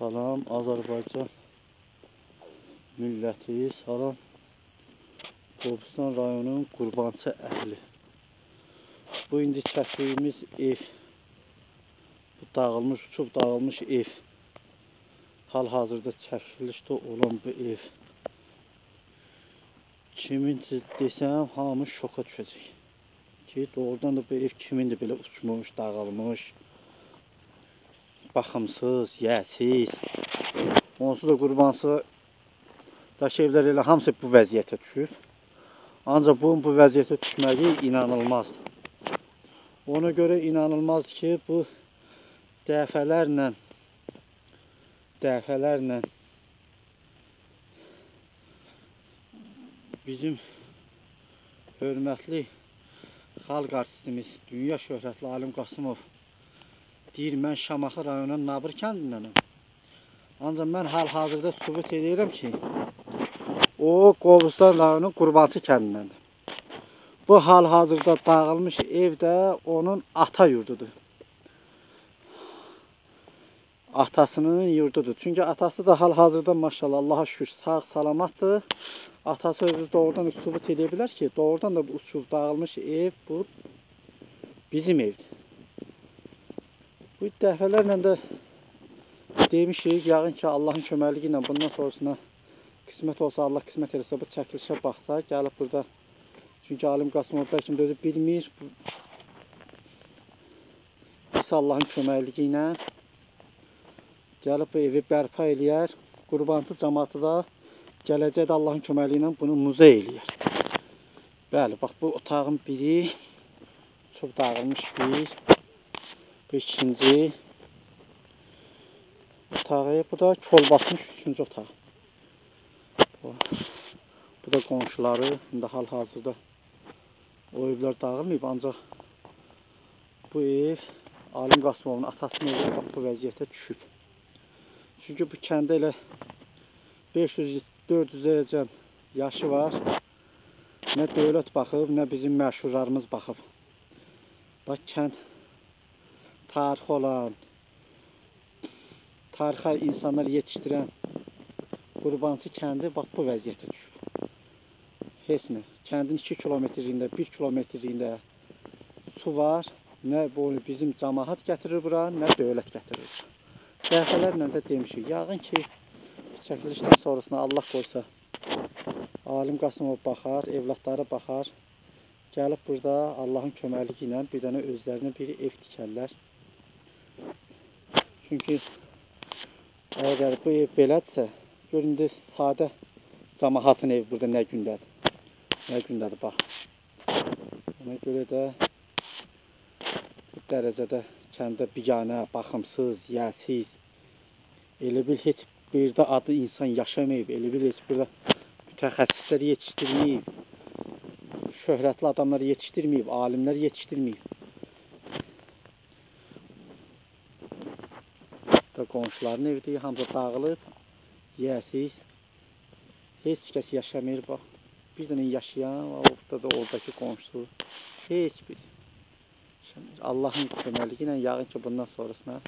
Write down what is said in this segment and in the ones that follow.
Salam Azərbaycan milləti, salam Qobustan rayonunun qurbançı əhli. Bu indi çəkdiyimiz ev, bu dağılmış, uçub dağılmış ev. Hal-hazırda çəkilişdə olan bu ev. Kimindir desəm, hamı şoka düşəcək. Ki, doğrudan da bu ev kimindir belə uçmuş, dağılmış, baxımsız, yəsiz. Onsuz da qurbansı daş evlər elə hamısı bu vəziyyətə düşür. Ancaq bunun bu vəziyyətə düşməyi inanılmazdır. Ona görə inanılmazdır ki, bu dəfələrlə dəfələrlə bizim hörmətli xalq artistimiz, dünya şöhrətli Alim Qasımov deyir, mən Şamaxı rayonunun Nabır kəndindənəm. Ancaq mən hal-hazırda sübut edirəm ki, o Qobustan rayonunun Qurbançı kəndindəndir. Bu hal-hazırda dağılmış ev də onun ata yurdudur. atasının yurdudur. Çünki atası da hal-hazırda maşallah Allaha şükür sağ salamatdır. Atası özü doğrudan üsubut edə bilər ki, doğrudan da bu uçub dağılmış ev bu bizim evdir. Bu dəfələrlə də demişik, yəqin ki, Allahın köməkliyi ilə bundan sonrasına qismət olsa, Allah qismət eləsə bu çəkilişə baxsa, gəlib burada çünki Alim Qasımov bəlkə də özü bilmir. Biz Allahın köməkliyi ilə gəlib bu evi bərpa eləyər. Qurbançı cəmaatı da gələcəkdə Allahın köməyi ilə bunu muzey eləyər. Bəli, bax bu otağın biri çox dağılmış bir. İkinci otağı, bu da kol basmış üçüncü otaq. Bu, da qonşuları, indi hal-hazırda o evlər dağılmayıb, ancaq bu ev Alim Qasımovun atasının evi bax bu vəziyyətə düşüb. Çünki bu kəndə elə 500-400-əcən yaşı var. Nə dövlət baxıb, nə bizim məşhurlarımız baxıb. Bax kənd tarixi olan, tarixə insanlar yetişdirən Qurbançı kəndi bax bu vəziyyətə düşüb. Heç nə. Kəndin 2 kilometrliyində, 1 kilometrliyində su var. Nə bu bizim cəmaət gətirir bura, nə dövlət gətirir. Dəfələrlə də demişik, yağın ki, çəkilişdən sonrasına Allah qoysa, Alim Qasımov baxar, evlatları baxar, gəlib burada Allahın köməkliyi ilə bir dənə özlərinə bir ev tikərlər. Çünki əgər bu ev belədirsə, görün indi sadə cəmaatın evi burada nə gündədir. Nə gündədir, bax. Ona görə də bu dərəcədə kəndə biganə, baxımsız, yəsiz, elə bil heç birdə adı insan yaşamayıb, elə bil heç burada mütəxəssislər yetişdirməyib, şöhrətli adamlar yetişdirməyib, alimlər yetişdirməyib. Da qonşuların evidir, hamısı dağılıb, yəsiz, heç kəs yaşamayır, bax. Bir dənə yaşayan, orada da oradakı qonşusu, heç biri. Allahın köməkliyi ilə yağın ki, bundan sonrasına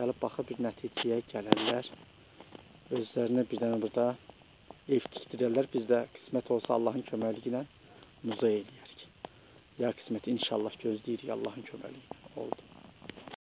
gəlib baxıb bir nəticəyə gələrlər. Özlərinə bir dənə burada ev tikdirərlər. Biz də qismət olsa Allahın köməkliyi ilə muzey eləyərik. Ya qismət inşallah gözləyirik Allahın köməkliyi ilə. Oldu.